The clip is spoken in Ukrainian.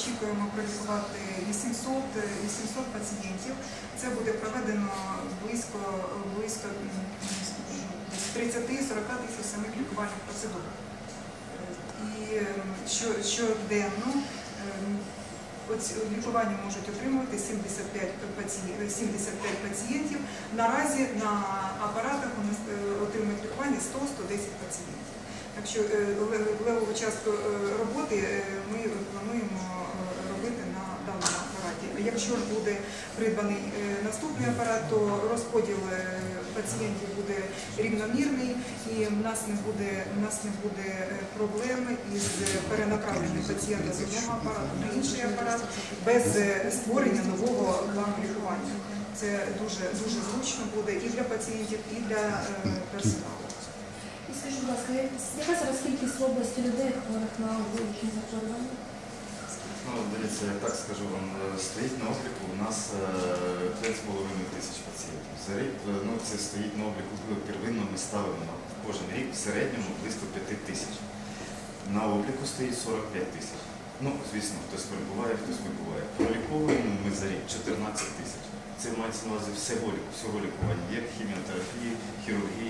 очікуємо пролікувати 800, е, 800 пацієнтів. Це буде проведено близько, близько 30-40 тисяч самих лікувальних процедур. І щоденно е, лікування можуть отримувати 75 пацієнтів, 75 пацієнтів. Наразі на апаратах у е, отримують лікування 100-110 пацієнтів. Так що е, лев- левову частку е, роботи ми Якщо ж буде придбаний е, наступний апарат, то розподіл е, пацієнтів буде рівномірний і в нас не буде, в нас не буде е, проблем із перенаправленням пацієнта з одного апарату на інший апарат без створення нового плану лікування. Це дуже дуже зручно буде і для пацієнтів, і для персоналу. І скажіть, будь ласка, яка зараз кількість області людей хворих на онкологічні захворювання? Я так скажу вам, е, стоїть на обліку у нас е, 5,5 тисяч пацієнтів. За рік е, ну, це стоїть на обліку е, первинно ми ставимо кожен рік в середньому близько 5 тисяч. На обліку стоїть 45 тисяч. Ну, звісно, хтось прибуває, хтось вибуває. Проліковуємо ми за рік 14 тисяч. Це мається на увазі всього, всього лікування, як хіміотерапії, хірургії,